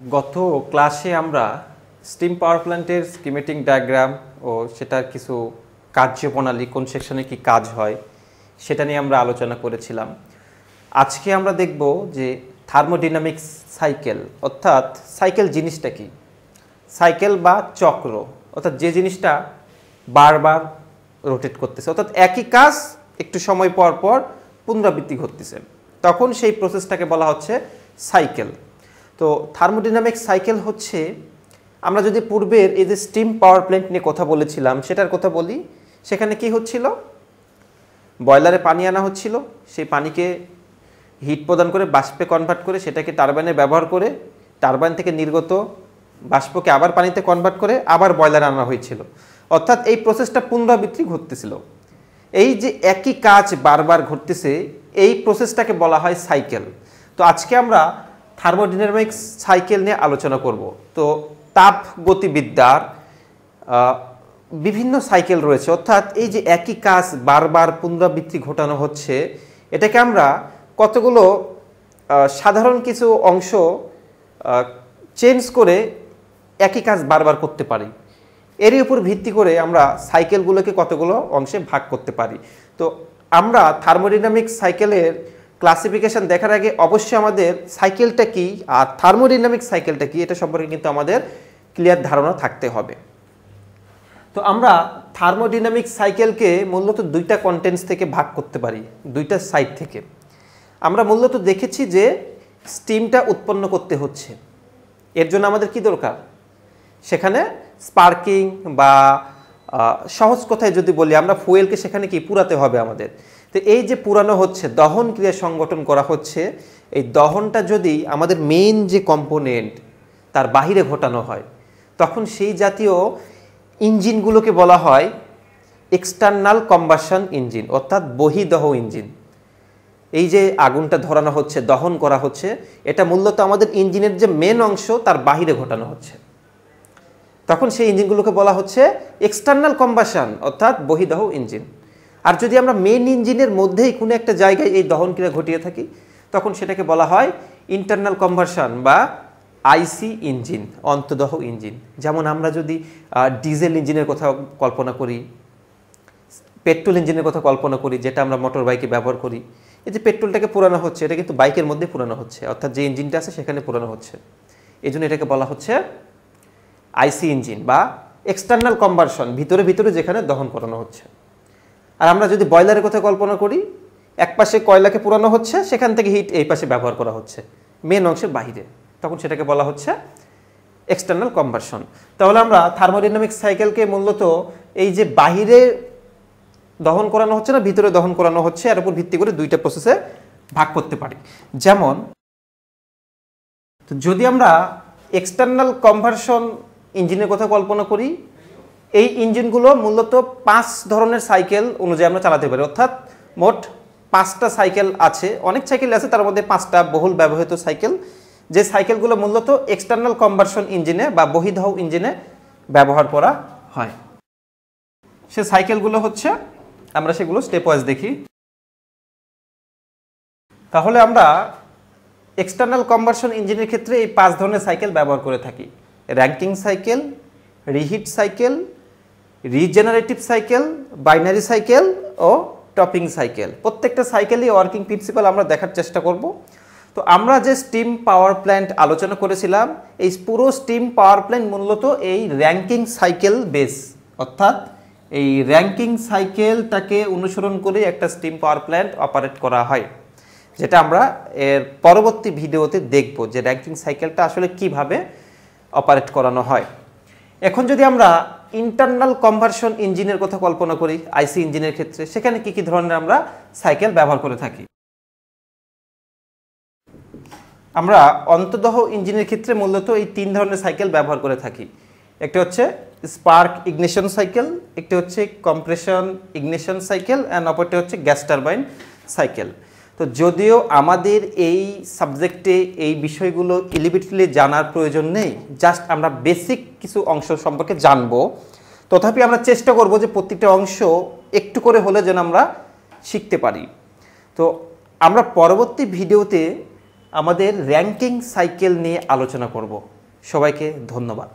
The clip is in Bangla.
গত ক্লাসে আমরা স্টিম পাওয়ার প্ল্যান্টের স্কিমেটিং ডায়াগ্রাম ও সেটার কিছু কার্যপ্রণালী কোন সেকশনে কি কাজ হয়, সেটা নিয়ে আমরা আলোচনা করেছিলাম। আজকে আমরা দেখব যে থার্মোডিনামিক্স সাইকেল, অর্থাৎ সাইকেল জিনিসটা কি? সাইকেল বা চক্র, অর্থাৎ যে জিনিসটা বারবার রোটেট করতেছে, অর্থাৎ একই কাজ একটু সময় পর পর পুনরাবৃত্তি ঘটতেছে। তখন সেই প্রসেসটাকে বলা হচ্ছে সাইকেল। তো থার্মোডিনামিক সাইকেল হচ্ছে, আমরা যদি পূর্বের এই যে স্টিম পাওয়ার প্ল্যান্ট নিয়ে কথা বলেছিলাম, সেটার কথা বলি, সেখানে কি হচ্ছিল? বয়লারে পানি আনা হচ্ছিল, সেই পানিকে হিট প্রদান করে, বাষ্পে কনভার্ট করে, সেটাকে টারবাইনে ব্যবহার করে টারবাইন থেকে নির্গত বাষ্পকে আবার পানিতে কনভার্ট করে, আবার বয়লারে আনা হয়েছিল। অর্থাৎ এই প্রসেসটা পুনরাবৃত্তি ঘটতেছিল। এই যে একই কাজ বারবার ঘটতেছে, এই প্রসেসটাকে বলা হয় সাইকেল তো আজকে আমরা থার্মোডিনামিক্স সাইকেল নিয়ে আলোচনা করব। তো তাপ গতিবিদ্যার বিভিন্ন সাইকেল রয়েছে। অর্থাৎ এই যে একই কাজ বারবার পুনরাবৃত্তি ঘটানো হচ্ছে, এটাকে আমরা কতগুলো সাধারণ কিছু অংশ চেঞ্জ করে একই কাজ বারবার করতে পারি। এরই উপর ভিত্তি করে আমরা সাইকেলগুলোকে কতগুলো অংশে ভাগ করতে পারি। তো আমরা থার্মোডিনামিক সাইকেলের ক্লাসিফিকেশন দেখার আগে অবশ্যই আমাদের সাইকেলটা কি আর থার্মোডিনামিক সাইকেলটা কি, এটা সম্পর্কে কিন্তু আমাদের ক্লিয়ার ধারণা থাকতে হবে। তো আমরা থার্মোডিনামিক সাইকেলকে মূলত দুইটা কন্টেন্টস থেকে ভাগ করতে পারি, দুইটা সাইড থেকে। আমরা মূলত দেখেছি যে স্টিমটা উৎপন্ন করতে হচ্ছে। এর জন্য আমাদের কি দরকার? সেখানে স্পার্কিং বা সহজ কথায় যদি বলি, আমরা ফুয়েলকে সেখানে কি পুরাতে হবে আমাদের? তো এই যে পুরানো হচ্ছে, দহন ক্রিয়া সংগঠন করা হচ্ছে, এই দহনটা যদি আমাদের মেইন যে কম্পোনেন্ট তার বাহিরে ঘটানো হয়, তখন সেই জাতীয় ইঞ্জিনগুলোকে বলা হয় এক্সটার্নাল কম্বাসন ইঞ্জিন অর্থাৎ বহিদহ ইঞ্জিন। এই যে আগুনটা ধরানো হচ্ছে, দহন করা হচ্ছে, এটা মূলত আমাদের ইঞ্জিনের যে মেন অংশ তার বাহিরে ঘটানো হচ্ছে। তখন সেই ইঞ্জিনগুলোকে বলা হচ্ছে এক্সটার্নাল কম্বাসন অর্থাৎ বহিদহ ইঞ্জিন। আর যদি আমরা মেন ইঞ্জিনের মধ্যেই কোনো একটা জায়গায় এই দহন ক্রিয়া ঘটিয়ে থাকি, তখন সেটাকে বলা হয় ইন্টারনাল কম্বাসন বা আইসি ইঞ্জিন অন্তদহ ইঞ্জিন যেমন আমরা যদি ডিজেল ইঞ্জিনের কথা কল্পনা করি পেট্রোল ইঞ্জিনের কথা কল্পনা করি, যেটা আমরা মোটর বাইকে ব্যবহার করি, এই যে পেট্রোলটাকে পুরানো হচ্ছে, এটা কিন্তু বাইকের মধ্যে পুরানো হচ্ছে, অর্থাৎ যে ইঞ্জিনটা আছে সেখানে পুরানো হচ্ছে। এই জন্য এটাকে বলা হচ্ছে আইসি ইঞ্জিন বা এক্সটার্নাল কম্বারশন ভিতরে ভিতরে যেখানে দহন করানো হচ্ছে। আর আমরা যদি বয়লারের কথা কল্পনা করি, এক পাশে কয়লাকে পুরানো হচ্ছে, সেখান থেকে হিট এই পাশে ব্যবহার করা হচ্ছে। মেন অংশের বাহিরে। তখন সেটাকে বলা হচ্ছে এক্সটার্নাল কম্বারশন তাহলে আমরা থার্মোডাইনামিক সাইকেলকে মূলত এই যে বাহিরে দহন করানো হচ্ছে না, ভিতরে দহন করানো হচ্ছে, এর উপর ভিত্তি করে দুইটা প্রসেসে ভাগ করতে পারি। যেমন, যদি আমরা এক্সটার্নাল কনভার্সন ইঞ্জিনের কথা কল্পনা করি এই ইঞ্জিনগুলো মূলত পাঁচ ধরনের সাইকেল অনুযায়ী আমরা চালাতে পারি। অর্থাৎ মোট পাঁচটা সাইকেল আছে। অনেক সাইকেল আছে, তার মধ্যে পাঁচটা বহুল ব্যবহৃত সাইকেল। যে সাইকেলগুলো মূলত এক্সটার্নাল কনভার্সন ইঞ্জিনে বা বহিদহ ইঞ্জিনে ব্যবহার করা হয়। সে সাইকেলগুলো হচ্ছে, আমরা সেগুলো স্টেপ ওয়াইজ দেখি। তাহলে আমরা এক্সটার্নাল কনভার্সন ইঞ্জিনের ক্ষেত্রে এই পাঁচ ধরনের সাইকেল ব্যবহার করে থাকি। Rankine cycle reheat cycle regenerative cycle binary cycle ও টপিং সাইকেল প্রত্যেকটা সাইকেলই ওয়ার্কিং প্রিন্সিপাল আমরা দেখার চেষ্টা করব। তো আমরা যে স্টিম পাওয়ার প্ল্যান্ট আলোচনা করেছিলাম, এই পুরো স্টিম পাওয়ার প্ল্যান্ট মূলত এই র্যাঙ্কিং সাইকেল বেস অর্থাৎ এই র্যাঙ্কিং সাইকেলটাকে অনুসরণ করে একটা স্টিম পাওয়ার প্ল্যান্ট অপারেট করা হয়, যেটা আমরা এর পরবর্তী ভিডিওতে দেখব যে র্যাঙ্কিং সাইকেলটা আসলে কীভাবে অপারেট করানো হয়। এখন যদি আমরা ইন্টারনাল কনভার্সন ইঞ্জিনের কথা কল্পনা করি আইসি ইঞ্জিনের ক্ষেত্রে। সেখানে কি কি ধরনের আমরা সাইকেল ব্যবহার করে থাকি? আমরা অন্তদহ ইঞ্জিনের ক্ষেত্রে মূলত এই তিন ধরনের সাইকেল ব্যবহার করে থাকি। একটা হচ্ছে স্পার্ক ইগনিশন সাইকেল একটি হচ্ছে কম্প্রেশন ইগনিশন সাইকেল অ্যান্ড অপরটি হচ্ছে গ্যাস টারবাইন সাইকেল তো যদিও আমাদের এই সাবজেক্টে এই বিষয়গুলো এলিভেটলি জানার প্রয়োজন নেই, জাস্ট আমরা বেসিক কিছু অংশ সম্পর্কে জানব। তথাপি আমরা চেষ্টা করব যে প্রত্যেকটা অংশ একটু করে হলে যেন আমরা শিখতে পারি। তো আমরা পরবর্তী ভিডিওতে আমাদের র্যাঙ্কিং সাইকেল নিয়ে আলোচনা করব। সবাইকে ধন্যবাদ।